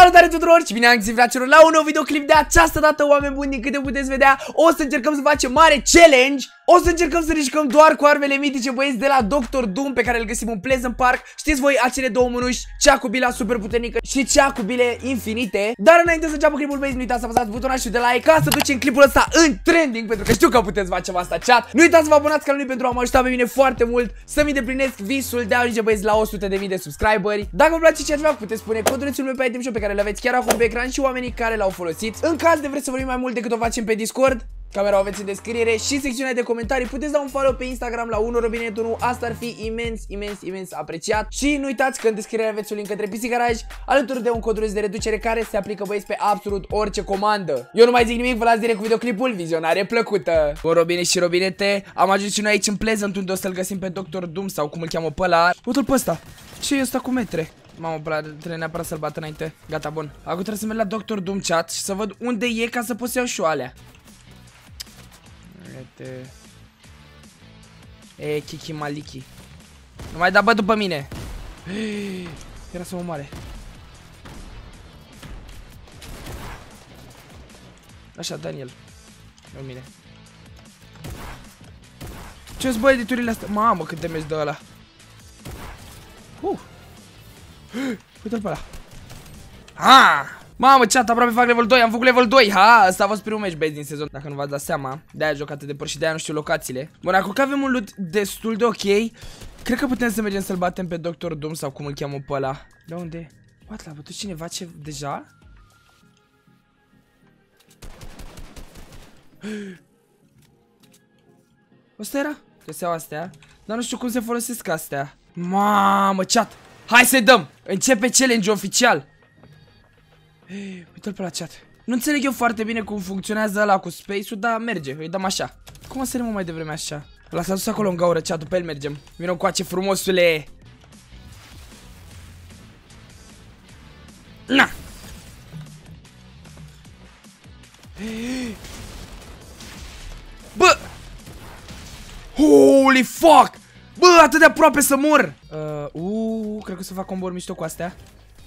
Salutare tuturor și bine am găsit fraților la un nou videoclip de această dată oameni buni din câte puteți vedea O să încercăm să facem mare challenge O să încercăm să ridicăm doar cu armele mitice băieți de la Dr. Doom pe care îl găsim în Pleasant Park. Știți voi acele două mânuși, cea cu bila super puternică și cea cu bile infinite. Dar înainte să înceapă clipul băieți nu uitați să apăsați butonul de like ca să ducem clipul ăsta în trending Pentru că știu că puteți face asta chat. Nu uitați să vă abonați canalului pentru a mă ajuta pe mine foarte mult Să-mi îndeplinesc visul de a ajunge băieți la 100.000 de subscriberi. Dacă vă place ce aș puteți spune codulețul meu pe item shop pe care le aveți chiar acum pe ecran și oamenii care l-au folosit. În caz de vreți să vorbim mai mult decât o facem pe Discord, Camera o aveți în descriere și secțiunea de comentarii Puteți da un follow pe Instagram la 1robinet1 Asta ar fi imens, imens, imens apreciat Și nu uitați că în descriere aveți un link către PC Garage Alături de un cod de reducere care se aplică băieți pe absolut orice comandă Eu nu mai zic nimic, vă las direct cu videoclipul Vizionare plăcută Bun robine și robinete Am ajuns și noi aici în Pleasant unde o să-l găsim pe Dr. Doom sau cum îl cheamă pe ăla Uite-l pe ăsta Ce e ăsta cu metre? Mamă, bă, trebuie neapărat să-l bat înainte. Gata, bun. Acum trebuie să merg la Dr. Doom chat și să văd unde e ca să pot să iau și alea. Uite. E, Kiki Maliki. Nu mai da bă după mine. Era să mă moare. Așa, Daniel. Nu mine. Ce-s bă editurile astea? Mamă, cât de meci de ăla. Uite-l pe ăla. Ha! Mamă, chat, aproape fac level 2, am făcut level 2, ha! Asta a fost primul match base din sezon, dacă nu v-ați dat seama. De-aia joc atât de por și de-aia nu știu locațiile. Bun, acum că avem un loot destul de ok, cred că putem să mergem să-l batem pe Dr. Doom sau cum îl cheamă pe ăla. De unde? What, l-a bătut cineva ce deja? Asta era? Găseau astea, dar nu știu cum se folosesc astea. Mamă, chat! Hai să-i dăm! Începe challenge oficial! Uite-l pe la chat. Nu înțeleg eu foarte bine cum funcționează ăla cu space-ul, dar merge, îi dăm așa. Cum o să mai devreme așa? L-a dus acolo în gaură, chat pe el mergem. Vino cu ace frumosule! Na! Bă! Holy fuck! Bă, atât de aproape să mor! Uh, uh, cred că să fac combor mișto cu astea.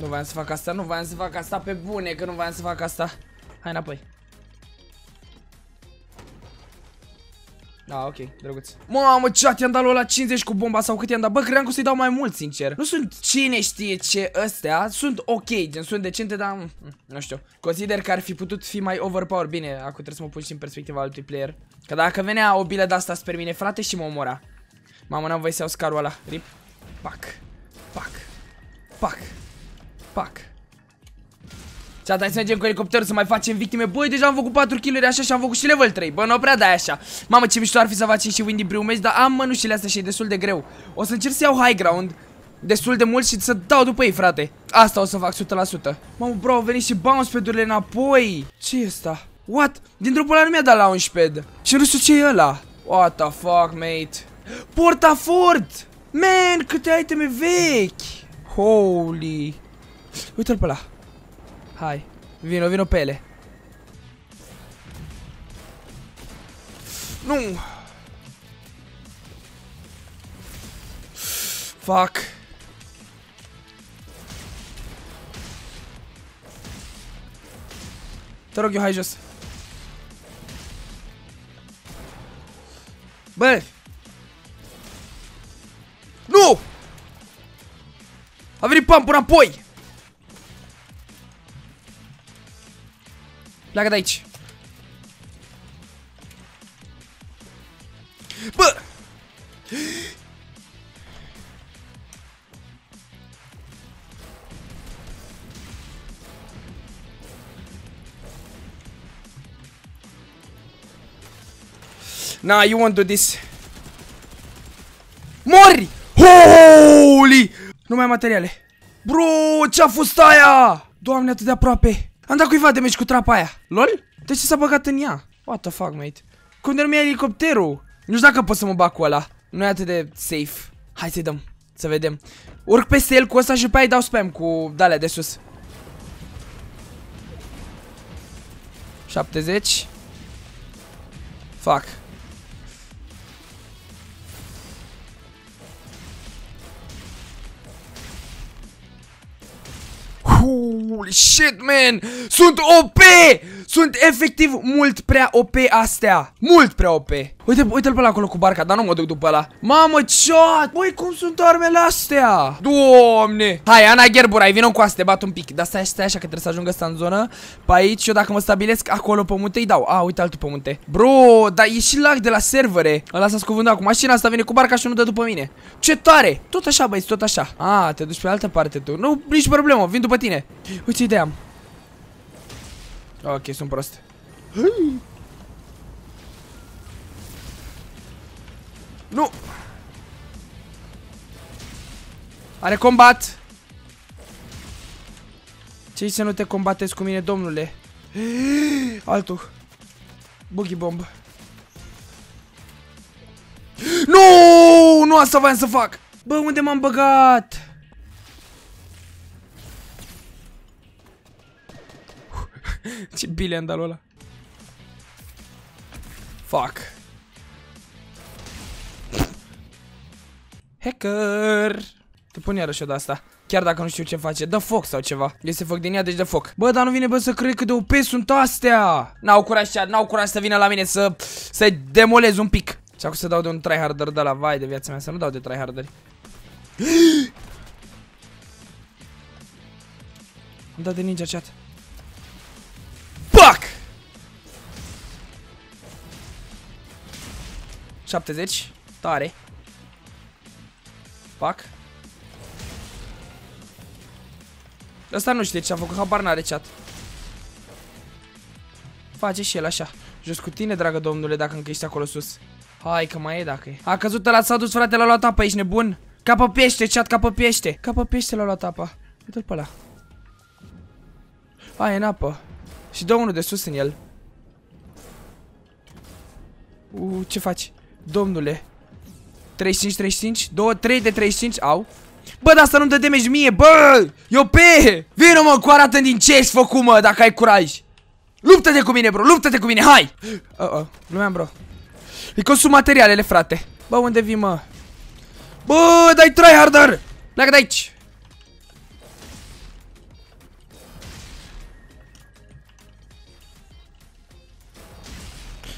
Nu voiam să fac asta, nu voiam să fac asta pe bune, că nu voiam să fac asta. Hai înapoi. Da, ok, drăguț. Mamă, chat, ți-am dat la 50 cu bomba sau cât i-am dat? Bă, credeam că să-i dau mai mult, sincer. Nu sunt cine știe ce ăstea, sunt ok, gen, sunt decente, dar mm, nu știu. Consider că ar fi putut fi mai overpower. Bine, acum trebuie să mă pun și în perspectiva altui player. Că dacă venea o bilă de asta spre mine, frate, și mă omora. Mamă, n-am voie să iau scarul ăla. Rip. Pac. Pac. Pac. Pac. Cea, hai să mergem cu elicopterul să mai facem victime Băi, deja am făcut 4 kill așa și am făcut și level 3 Bă, nu prea dai așa Mamă, ce mișto ar fi să facem și Windy Brewmage Dar am mănușile astea și e destul de greu O să încerc să iau high ground Destul de mult și să dau după ei, frate Asta o să fac 100% Mamă, bro, au venit și bounce pad-urile înapoi Ce e asta? What? Din dropul ăla nu mi-a dat launchpad Și nu știu ce e ăla What the fuck, mate Portafort! Man, câte iteme vechi! Holy! Uite-l pe ăla. Hai. Vino, vino pe ele. Nu! Fuck. Te rog eu, hai jos. Bă! A venit pump înapoi! Pleacă de! Nah, you won't do this. Mai am materiale. Bro, ce-a fost aia? Doamne, atât de aproape. Am dat cuiva de meci cu trapa aia. LOL? De ce s-a băgat în ea? What the fuck, mate? Cum de nu mi elicopterul? Nu știu dacă pot să mă bag cu ăla. Nu e atât de safe. Hai să-i dăm. Să vedem. Urc peste el cu ăsta și pe aia dau spam cu dalea de sus. 70 Fuck Holy shit, man! Sunt OP! Sunt efectiv mult prea OP astea. Mult prea OP. Uite, uite-l pe ăla acolo cu barca, dar nu mă duc după ăla. Mamă, chat! Băi, cum sunt armele astea? Doamne! Hai, Ana Gerburai, vină cu asta, bat un pic. Dar stai, stai așa că trebuie să ajungă asta în zonă. Pe aici, eu dacă mă stabilesc acolo pe munte, îi dau. A, uite altul pe munte. Bro, dar e și lag de la servere. Ăla s-a scuvântat cu mașina asta, vine cu barca și nu dă după mine. Ce tare! Tot așa, băi, tot așa. A, te duci pe altă parte tu. Nu, nici problemă, vin după tine. Uite ideea am. Ok, sunt prost. Nu! Are combat! Ce să nu te combateți cu mine, domnule? Altul. Boogie bomb. Nu! Nu asta voiam să fac! Bă, unde m-am băgat? Ce bile am dat ăla. Fuck. Hacker! Te pun iarăși o de asta. Chiar dacă nu știu ce face. Dă foc sau ceva. Este foc din ea, deci dă foc. Bă, dar nu vine bă să cred că de OP sunt astea. N-au curaj, n-au curaj să vină la mine să să demolez un pic. Și acum să dau de un tryharder de la vai de viața mea, să nu dau de tryharder. Am dat de ninja chat. 70. Tare. Pac. Asta nu știe ce a făcut, habar n-are chat. Face și el așa. Jos cu tine, dragă domnule, dacă încă ești acolo sus. Hai că mai e dacă e. A căzut ăla, s-a dus frate, l-a luat apa, ești nebun? Capă pește, chat, capă pește. Capă pește l-a luat apa. Uite-l pe ăla. A, e în apă. Și dă unul de sus în el. Uh, ce faci? Domnule. 35, 35, 2, 3 de 35, au. Bă, dar asta nu-mi dă damage mie, bă! Eu pe! Vino mă, cu arată din ce ești făcut, mă, dacă ai curaj. Luptă-te cu mine, bro, luptă-te cu mine, hai! Uh -oh, lumeam, bro. Îi consum materialele, frate. Bă, unde vii, mă? Bă, dai tryharder! Pleacă de aici!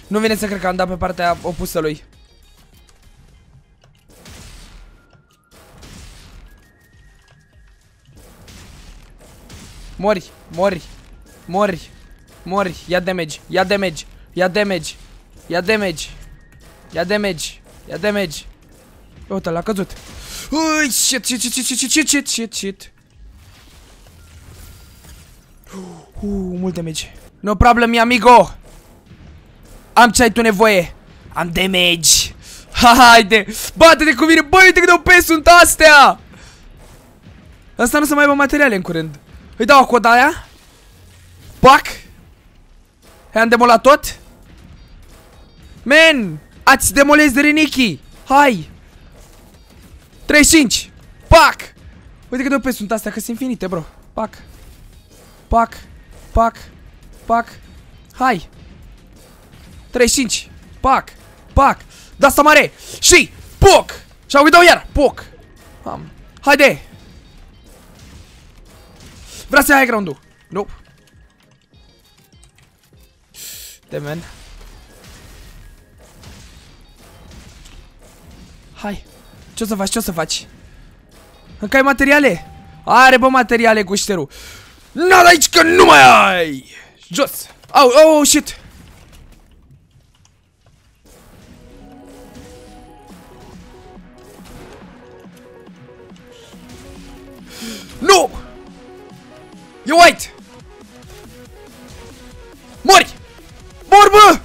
Nu vine să cred că am dat pe partea opusă lui. Mori, mori, mori, mori, ia damage, ia damage, ia damage, ia damage, ia damage, ia damage. Uite, l-a căzut. Ui, shit, shit, shit, shit, shit, shit, shit, shit, shit. Uh, mult damage. No problem, mi amigo. Am ce ai tu nevoie. Am damage. Haide. Bate-te cu mine. Băi, uite cât de OP sunt astea. Asta nu să mai aibă materiale în curând. Îi dau o coda aia. Pac. I-am demolat tot. Men, ați demolez Reniki. Hai. 35. Pac. Uite cât de OP sunt astea, că sunt infinite, bro. Pac. Pac. Pac. Pac. Hai. 35. Pac. Pac. Da asta mare. Și. Poc. Și au dau iar. Poc. Am. Haide. Vrea să ia high ground-ul. Nope. De man. Hai. Ce o să faci? Ce o să faci? Încă ai materiale? Are, bă, materiale cu șterul. N-ar aici că nu mai ai! Jos! Au, oh, oh, shit! E white! Mori! Mor, bă!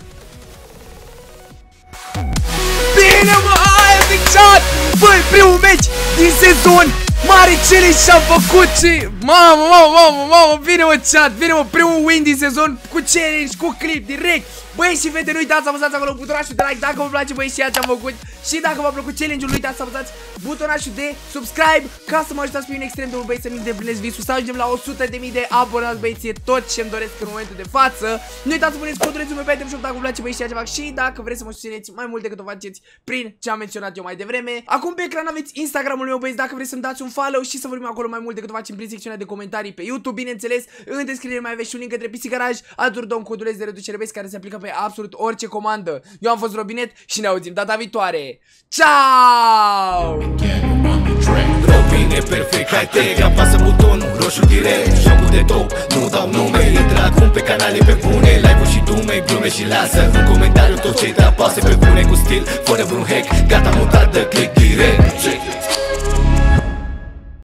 Bine, mă! Aia fixat! Băi, primul meci din sezon! Mare challenge și-am făcut și... Mamă, mamă, mamă, mamă, vine mă chat, vine mă primul win din sezon cu challenge, cu clip, direct! Băi și fete, nu uitați să apăsați acolo butonașul de like dacă vă place băi și ce am făcut. Și dacă v-a plăcut challenge-ul, nu uitați să apăsați butonașul de subscribe Ca să mă ajutați pe mine extrem de mult băi să-mi îndeplinesc visul Să ajungem la 100.000 de abonați băieți E tot ce-mi doresc în momentul de față. Nu uitați să puneți codulețul meu pe item shop dacă vă place băi și ce fac. Și dacă vreți să mă susțineți mai mult decât o faceți prin ce am menționat eu mai devreme. Acum pe ecran aveți Instagramul meu băieți dacă vreți să-mi dați un follow Și să vorbim acolo mai mult decât o facem prin secțiunea de comentarii pe YouTube Bineînțeles, în descriere mai aveți și un link către PC Garage Alături de un coduleț de reducere băieți care se aplică pe absolut orice comandă. Eu am fost Robinet și ne auzim data viitoare. Ciao! Robin e perfect, hai te apasă butonul roșu direct Jocul de top, nu dau nume Intră acum pe canale pe bune Live-uri și dume, glume și lasă Un comentariu tot ce te apasă pe bune Cu stil, fără vreun hack Gata mutat de click direct